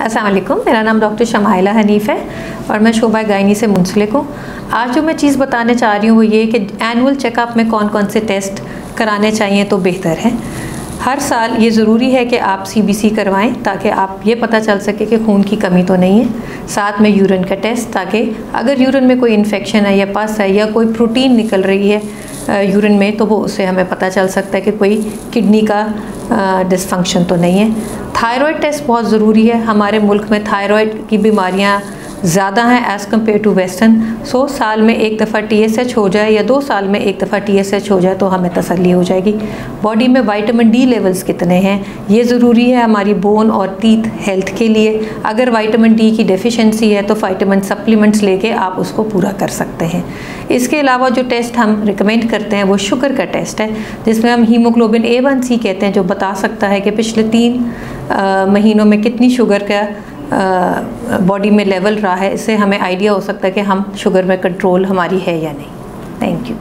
असलम मेरा नाम डॉक्टर शमाइला हनीफ़ है और मैं शोबा गायनी से मुंसलिक हूँ। आज जो मैं चीज़ बताने चाह रही हूँ वो ये कि एनुअल चेकअप में कौन कौन से टेस्ट कराने चाहिए तो बेहतर है। हर साल ये ज़रूरी है कि आप सीबीसी करवाएँ ताकि आप ये पता चल सके कि खून की कमी तो नहीं है। साथ में यूरिन का टेस्ट ताकि अगर यूरिन में कोई इन्फेक्शन है या पस है या कोई प्रोटीन निकल रही है यूरिन में तो वो उससे हमें पता चल सकता है कि कोई किडनी का डिसफंक्शन तो नहीं है। थायराइड टेस्ट बहुत ज़रूरी है। हमारे मुल्क में थायराइड की बीमारियाँ ज़्यादा हैं as compare to western so साल में एक दफ़ा टी एस एच हो जाए या दो साल में एक दफ़ा टी एस एच हो जाए तो हमें तसली हो जाएगी। बॉडी में वाइटामिन डी लेवल्स कितने हैं? ये ज़रूरी है हमारी बोन और टीथ हेल्थ के लिए। अगर वाइटामिन डी की डेफिशिएंसी है तो वाइटामिन सप्लीमेंट्स लेके आप उसको पूरा कर सकते हैं। इसके अलावा जो टेस्ट हम रिकमेंड करते हैं वो शुगर का टेस्ट है, जिसमें हम हीमोग्लोबिन ए वन सी कहते हैं, जो बता सकता है कि पिछले तीन महीनों में कितनी शुगर का बॉडी में लेवल रहा है, इससे हमें आइडिया हो सकता है कि हम शुगर में कंट्रोल हमारी है या नहीं. Thank you